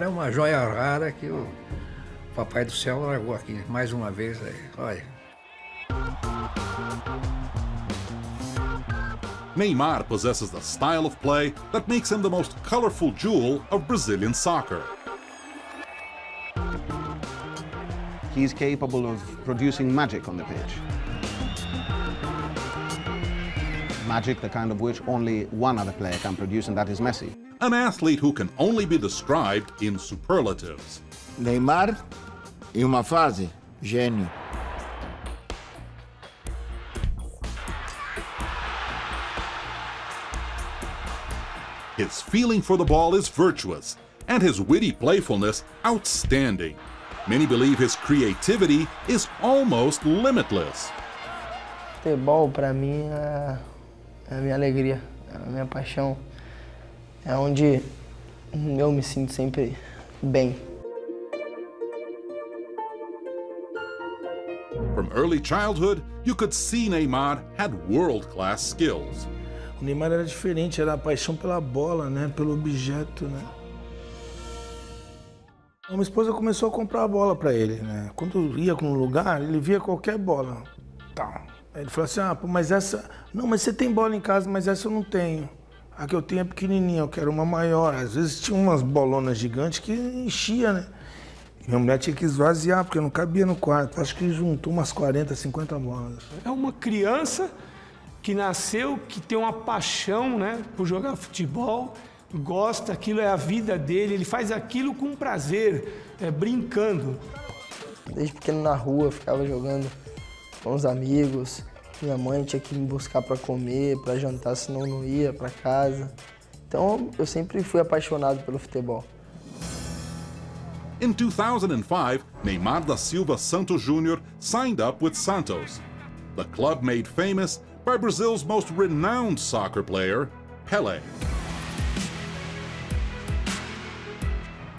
É uma joia rara que o Papai do Céu largou aqui mais uma vez. Aí. Olha. Neymar possesses the style of play that makes him the most colorful jewel of Brazilian soccer. He's capable of producing magic on the pitch. Magic, the kind of which only one other player can produce, and that is Messi. An athlete who can only be described in superlatives. Neymar, em uma fase, gênio. His feeling for the ball is virtuous, and his witty playfulness outstanding. Many believe his creativity is almost limitless. Futebol, para mim, é, é a minha alegria, é a minha paixão. É onde eu me sinto sempre bem. From early childhood, you could see Neymar had world-class skills. O Neymar era diferente, era a paixão pela bola, né? Pelo objeto, né? A minha esposa começou a comprar a bola para ele, né? Quando ia com um lugar, ele via qualquer bola. Tá. Aí ele falou assim: ah, mas essa. Não, mas você tem bola em casa, mas essa eu não tenho. A que eu tenho é pequenininha, eu quero uma maior. Às vezes tinha umas bolonas gigantes que enchia, né? Minha mulher tinha que esvaziar, porque não cabia no quarto. Acho que juntou umas 40, 50 bolas. É uma criança que nasceu, que tem uma paixão né, por jogar futebol, gosta, aquilo é a vida dele, ele faz aquilo com prazer, é, brincando. Desde pequeno na rua, ficava jogando com os amigos. Minha mãe tinha que me buscar para comer, para jantar, senão não ia para casa. Então eu sempre fui apaixonado pelo futebol. In 2005, Neymar da Silva Santos Jr. signed up with Santos, the club made famous by Brazil's most renowned soccer player, Pelé.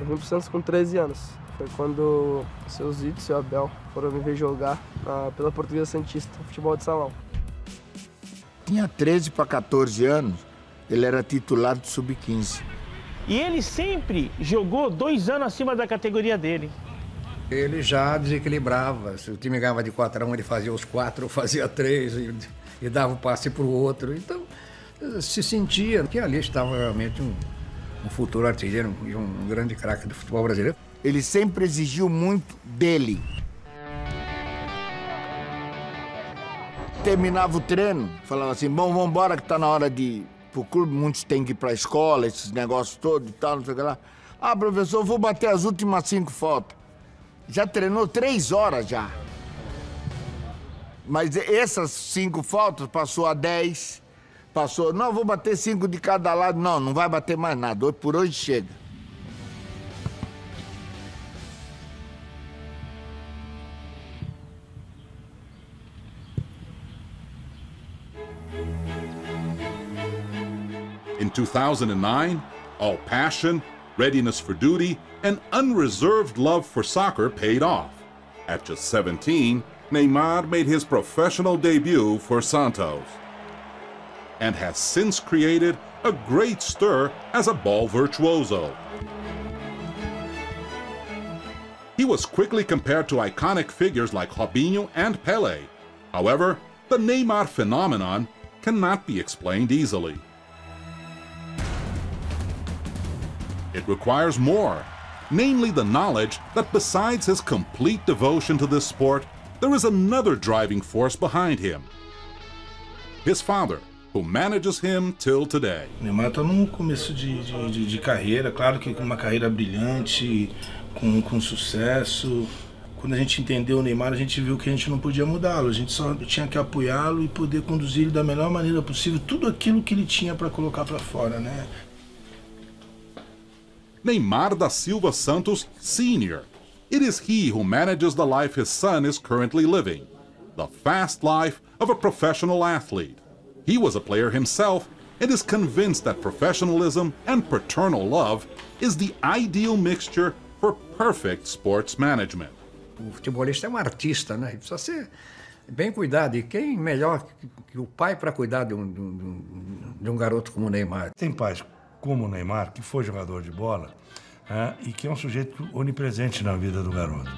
Eu vim pro Santos com 13 anos. Foi quando o seu Zito e o seu Abel foram me ver jogar na, pela Portuguesa Santista, futebol de salão. Tinha 13 para 14 anos, ele era titular do Sub-15. E ele sempre jogou dois anos acima da categoria dele. Ele já desequilibrava. Se o time ganhava de 4 a 1, ele fazia os quatro, fazia três e, e dava o passe para o outro. Então, se sentia que ali estava realmente um, um futuro artilheiro e um, um grande craque do futebol brasileiro. Ele sempre exigiu muito dele. Terminava o treino, falava assim: bom, vamos embora que está na hora de ir pro clube. Muitos têm que ir para a escola, esses negócios todos e tal, não sei o que lá. Ah, professor, vou bater as últimas cinco fotos. Já treinou três horas já. Mas essas cinco faltas passou a dez. Passou, não, vou bater cinco de cada lado. Não, não vai bater mais nada. Hoje por hoje chega. 2009, all passion, readiness for duty, and unreserved love for soccer paid off. At just 17, Neymar made his professional debut for Santos and has since created a great stir as a ball virtuoso. He was quickly compared to iconic figures like Robinho and Pele. However, the Neymar phenomenon cannot be explained easily. It requires more, namely the knowledge that besides his complete devotion to this sport, there is another driving force behind him. His father, who manages him till today. Neymar está no começo de, de, de, de, carreira, claro que com uma carreira brilhante, com, com sucesso. Quando a gente entendeu o Neymar, a gente viu que a gente não podia mudá-lo, a gente só tinha que apoiá-lo e poder conduzir ele da melhor maneira possível, tudo aquilo que ele tinha para colocar para fora, né? Neymar da Silva Santos Sr. It is he who manages the life his son is currently living, the fast life of a professional athlete. He was a player himself and is convinced that professionalism and paternal love is the ideal mixture for perfect sports management. O futebolista é um artista, né? Ele precisa ser bem cuidado. E quem melhor que o pai para cuidar de um, de, um, de um garoto como o Neymar? Tem pais como o Neymar, que foi jogador de bola, é, e que é um sujeito onipresente na vida do garoto.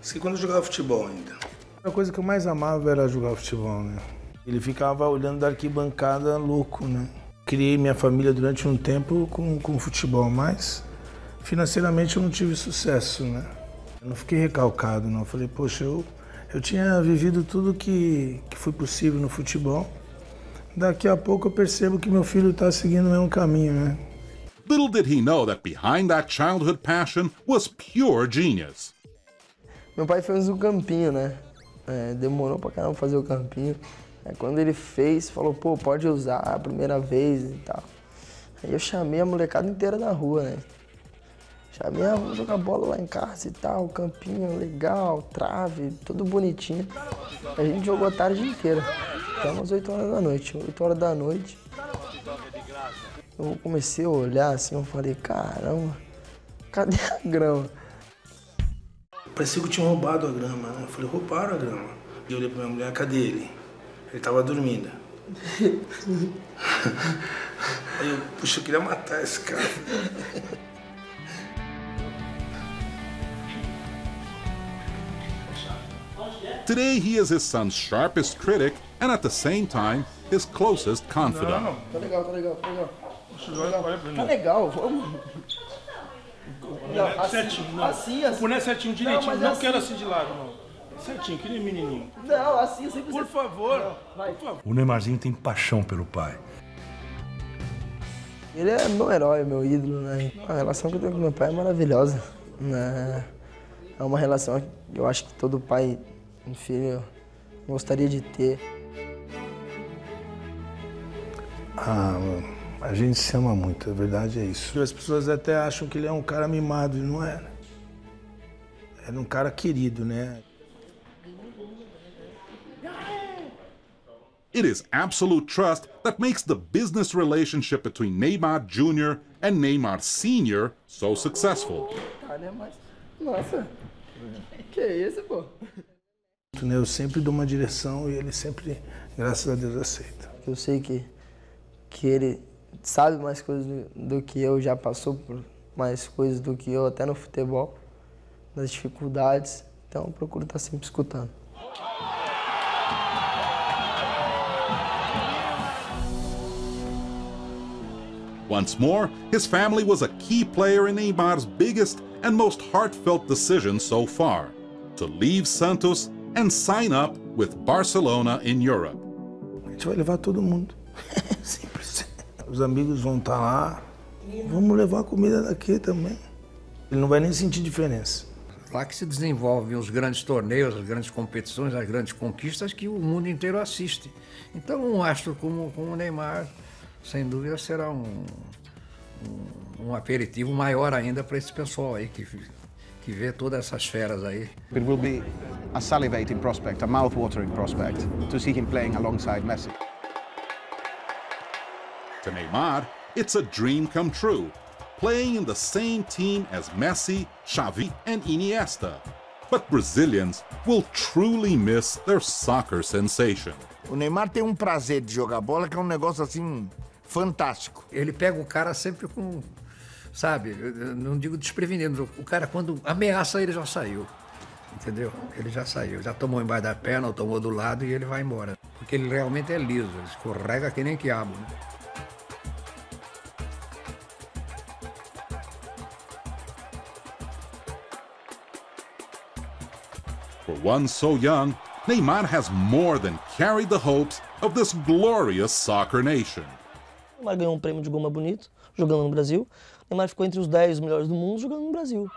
Isso que quando jogava futebol ainda. A coisa que eu mais amava era jogar futebol, né? Ele ficava olhando da arquibancada louco, né? Criei minha família durante um tempo com, com futebol, mas financeiramente eu não tive sucesso, né? Eu não fiquei recalcado, não. Eu falei, poxa, eu, eu tinha vivido tudo que, que foi possível no futebol. Daqui a pouco eu percebo que meu filho está seguindo o mesmo caminho, né? Little did he know that behind that childhood passion was pure genius. Meu pai fez o campinho, né? É, demorou pra caramba fazer o campinho. Aí quando ele fez, falou, pô, pode usar a primeira vez e tal. Aí eu chamei a molecada inteira da rua, né? Chamei a vamos jogar bola lá em casa e tal, campinho legal, trave, tudo bonitinho. A gente jogou a tarde inteira. Até umas 8 horas da noite. 8 horas da noite. Eu comecei a olhar assim, eu falei, caramba, cadê a grama? Parecia que tinham roubado a grama, né? Eu falei, roubaram a grama. E eu olhei pra minha mulher, cadê ele? Ele tava dormindo. Aí eu, puxa, eu queria matar esse cara. Today, he is his son's sharpest critic and at the same time, his closest confidant. Tá legal, tá legal, tá legal. Tá legal, vamos. Não, assim, certinho, não. assim, assim. O boné certinho, Não, direitinho. Não, assim. quero assim de lado, não. Certinho, que nem menininho. Não, assim, sempre Por favor. Vai. O Neymarzinho tem paixão pelo pai. Ele é meu herói, meu ídolo, né? A relação que eu tenho com meu pai é maravilhosa. Né? É uma relação que eu acho que todo pai e filho gostaria de ter. Ah, a gente se ama muito, a verdade é isso. As pessoas até acham que ele é um cara mimado, e não é. Era um cara querido, né? It is absolute trust that makes the business relationship between Neymar Jr. and Neymar Sr. so successful. É. Nossa, que isso, pô? Né, Eu sempre dou uma direção e ele sempre, graças a Deus, aceita. Eu sei que, que ele sabe mais coisas do, do que eu, já passou por mais coisas do que eu, até no futebol, das dificuldades. Então eu procuro estar sempre escutando. Once more, his family was a key player in Neymar's biggest and most heartfelt decision so far to leave Santos and sign up with Barcelona in Europe. A gente vai levar todo mundo. Simples. Os amigos vão estar lá. Vamos levar a comida daqui também. Ele não vai nem sentir diferença. Lá que se desenvolvem os grandes torneios, as grandes competições, as grandes conquistas que o mundo inteiro assiste. Então, um astro como, como o Neymar, sem dúvida, será um, um, um aperitivo maior ainda para esse pessoal aí que, que vê todas essas feras aí. It will be a salivating prospect, a mouth-watering prospect, to see him playing alongside Messi. To Neymar, it's a dream come true, playing in the same team as Messi, Xavi, and Iniesta. But Brazilians will truly miss their soccer sensation. O Neymar tem um prazer de jogar bola que é um negócio assim fantástico. Ele pega o cara sempre com, sabe, eu não digo desprevenido, o cara quando ameaça ele já saiu. Entendeu? Ele já saiu, já tomou embaixo da perna, ou tomou do lado e ele vai embora. Porque ele realmente é liso, ele escorrega que nem quiabo. né? For one so young, Neymar has more than carried the hopes of this glorious soccer nation. O Neymar ganhou um prêmio de goma bonito jogando no Brasil. Neymar ficou entre os 10 melhores do mundo jogando no Brasil.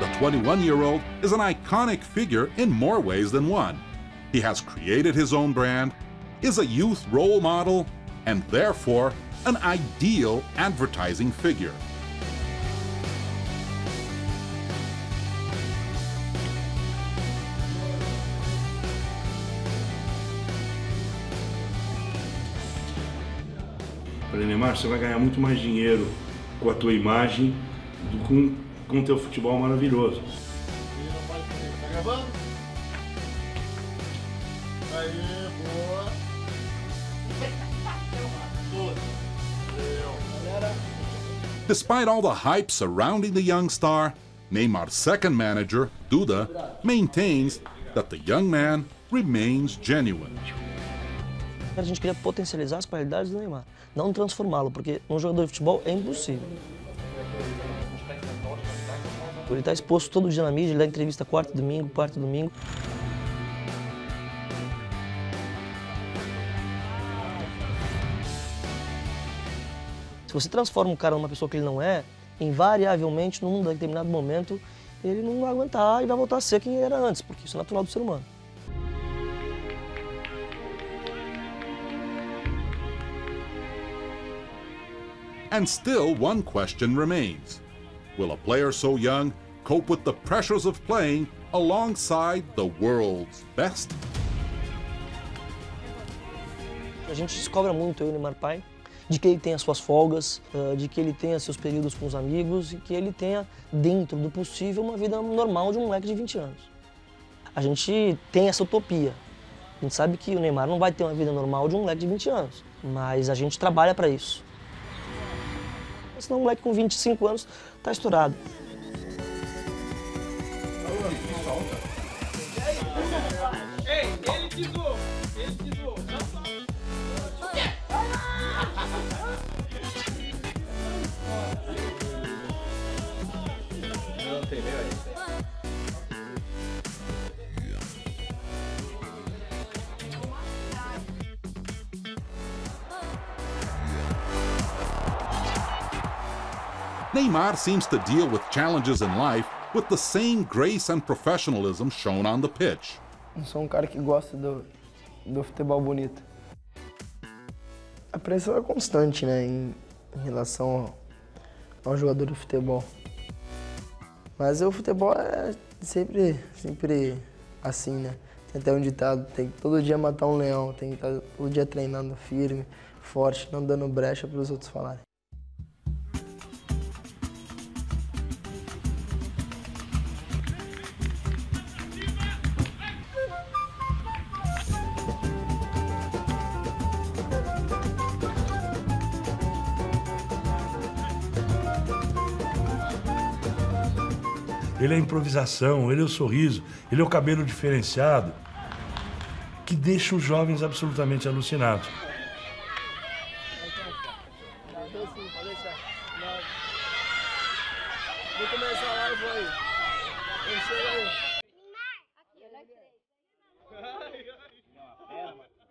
The 21 year old is an iconic figure in more ways than one. He has created his own brand, is a youth role model, and therefore an ideal advertising figure. Falei, Neymar, você vai ganhar muito mais dinheiro com a tua imagem do que com, com o teu futebol maravilhoso. Tá gravando? Aí, boa. Despite all the hype surrounding the young star, Neymar's second manager, Duda, maintains that the young man remains genuine. A gente queria potencializar as qualidades do Neymar, não transformá-lo, porque um jogador de futebol é impossível. Ele está exposto todo dia na mídia, ele dá entrevista quarto domingo, quarto domingo. Se você transforma um cara numa pessoa que ele não é, invariavelmente, num determinado momento, ele não vai aguentar e vai voltar a ser quem ele era antes, porque isso é natural do ser humano. And still, one question remains Will a player so young cope with the pressures of playing alongside the world's best? A gente descobre muito, eu e o Neymar pai, de que ele as suas folgas, de que ele tenha seus períodos com os amigos e que ele tenha, dentro do possível, uma vida normal de um moleque de 20 anos. A gente tem essa utopia. A gente sabe que o Neymar não vai ter uma vida normal de um moleque de 20 anos, mas a gente trabalha para isso. Senão um moleque com 25 anos está estourado. Ei, ele Não aí? Neymar seems to deal with challenges in life with the same grace and professionalism shown on the pitch. Eu sou um cara que gosta do, do futebol bonito. A pressão é constante, né, em, em relação ao, ao jogador de futebol. Mas o futebol é sempre, sempre assim, né? Tem até um ditado, tem que todo dia matar um leão, tem que estar todo dia treinando firme, forte, não dando brecha para os outros falarem. Ele é a improvisação, ele é o sorriso, ele é o cabelo diferenciado, que deixa os jovens absolutamente alucinados.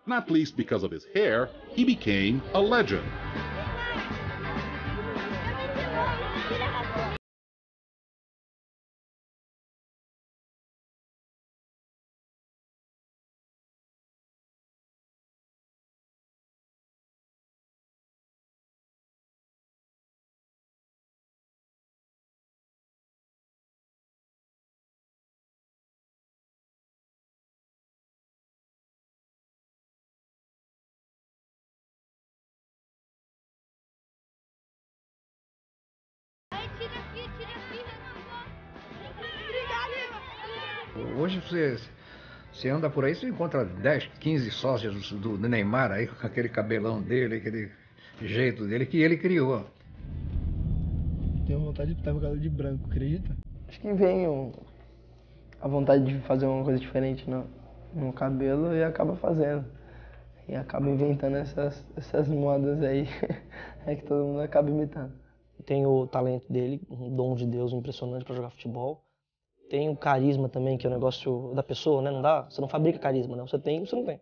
Not least because of his hair, he became a legend. Hoje você, você anda por aí, você encontra 10, 15 sócios do, do Neymar aí, com aquele cabelão dele, aquele jeito dele que ele criou. Tenho vontade de pintar meu cabelo de branco, acredita? Acho que vem um- a vontade de fazer uma coisa diferente no, no cabelo e acaba fazendo. E acaba inventando essas, essas modas aí, é que todo mundo acaba imitando. Tem o talento dele, um dom de Deus impressionante para jogar futebol. Tem o carisma também, que é o negócio da pessoa, né? Não dá, você não fabrica carisma, não. Você tem, você não tem.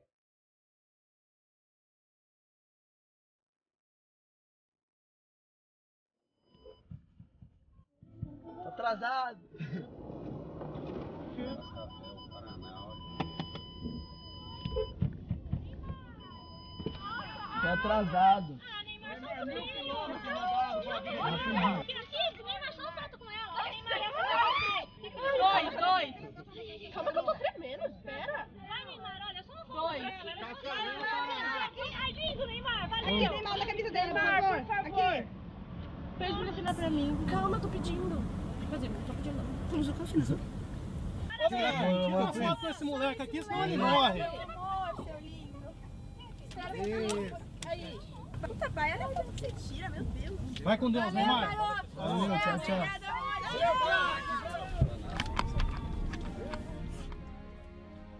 Tô atrasado. Tô atrasado. Dois, dois. Calma que eu tô tremendo, espera. Vai, Neymar, olha, só um Dois. Ô, Aqui, tem mal na camisa dela, por favor. Por favor. Aqui. Pede pra ele pra mim. Calma, tô pedindo. Quer dizer, não tô pedindo não. Finalizou, finalizou. Tira uma foto com esse moleque aqui, senão ele morre. Aí. Puta, pai, olha como você tira, meu Deus. Vai com Deus, Neymar. Valeu, tchau, tchau.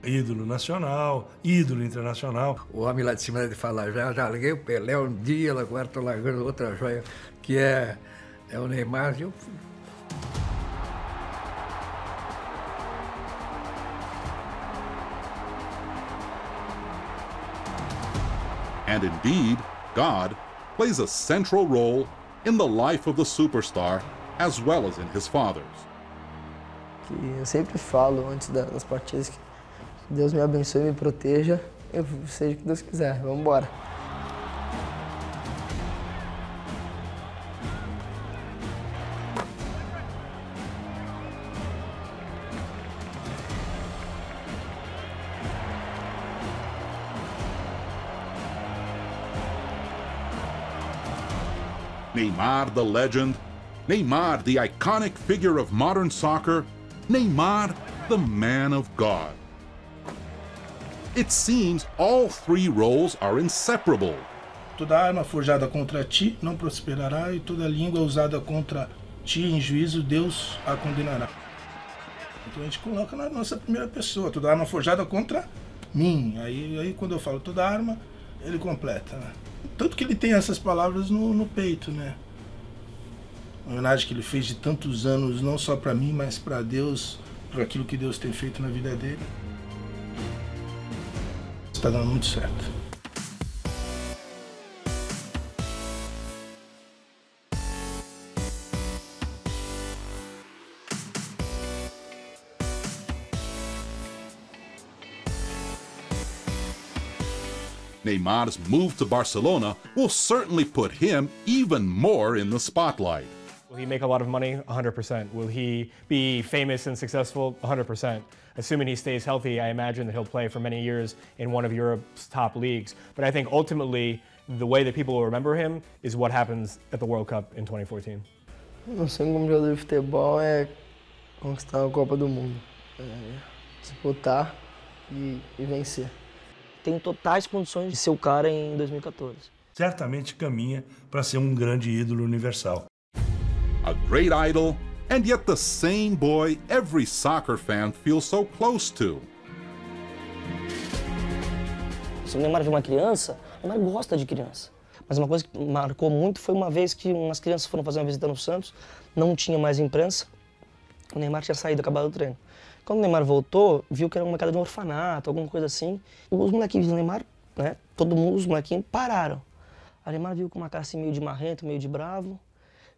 Ídolo nacional, ídolo internacional. O homem lá de cima ele fala, já, já larguei o Pelé um dia, agora estou largando outra joia, que é, é o Neymar. Eu, And indeed, God plays a central role in the life of the superstar as well as in his father's. Que eu sempre falo antes das partidas que Deus me abençoe e me proteja. Eu seja o que Deus quiser. Vamos embora. Neymar, the legend. Neymar, the iconic figure of modern soccer. Neymar, the man of God. It seems all three roles are inseparable. Toda arma forjada contra ti não prosperará, e toda língua usada contra ti em juízo, Deus a condenará. Então a gente coloca na nossa primeira pessoa, toda arma forjada contra mim. Aí, aí quando eu falo toda arma, ele completa. Né? Tanto que ele tem essas palavras no, no peito, né? Uma homenagem que ele fez de tantos anos, não só para mim, mas para Deus, por aquilo que Deus tem feito na vida dele. Está dando muito certo. Neymar's move to Barcelona will certainly put him even more in the spotlight. Will he make a lot of money? 100%. Will he be famous and successful? 100%. Assuming he stays healthy, I imagine that he'll play for many years in one of Europe's top leagues. But I think ultimately, the way that people will remember him is what happens at the World Cup in 2014. Meu sonho como jogador de futebol é conquistar a Copa do Mundo. É disputar e, e vencer. Tem totais condições de ser o cara em 2014. Certamente caminha para ser um grande ídolo universal. A great idol, and yet the same boy every soccer fan feels so close to. Se o Neymar vê uma criança, o Neymar gosta de criança. Mas uma coisa que marcou muito foi uma vez que umas crianças foram fazer uma visita no Santos, não tinha mais imprensa, o Neymar tinha saído, acabado o treino. Quando o Neymar voltou, viu que era uma casa de um orfanato, alguma coisa assim. Os molequinhos do Neymar, né, todo mundo, os molequinhos, pararam. O Neymar viu com uma cara assim meio de marrento, meio de bravo,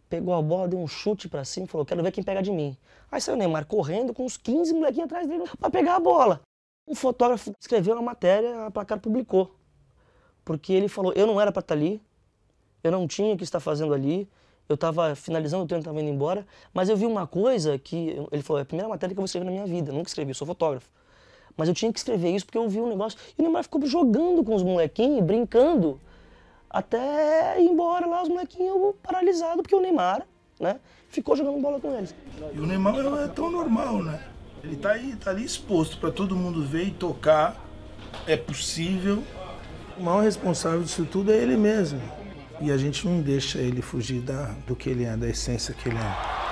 pegou a bola, deu um chute para cima e falou, quero ver quem pega de mim. Aí saiu o Neymar correndo com uns 15 molequinhos atrás dele para pegar a bola. Um fotógrafo escreveu uma matéria, a placar publicou. Porque ele falou, eu não era para estar ali, eu não tinha que estar fazendo ali, eu estava finalizando o treino, estava indo embora, mas eu vi uma coisa que, ele falou, é a primeira matéria que eu vou escrever na minha vida, eu nunca escrevi, eu sou fotógrafo. Mas eu tinha que escrever isso porque eu vi um negócio, e o Neymar ficou jogando com os molequinhos, brincando, até ir embora lá, os molequinhos paralisados, porque o Neymar, né, ficou jogando bola com eles. E o Neymar é tão normal, né? Ele tá, aí, tá ali exposto para todo mundo ver e tocar, é possível. O maior responsável disso tudo é ele mesmo. E a gente não deixa ele fugir da, do que ele é, da essência que ele é.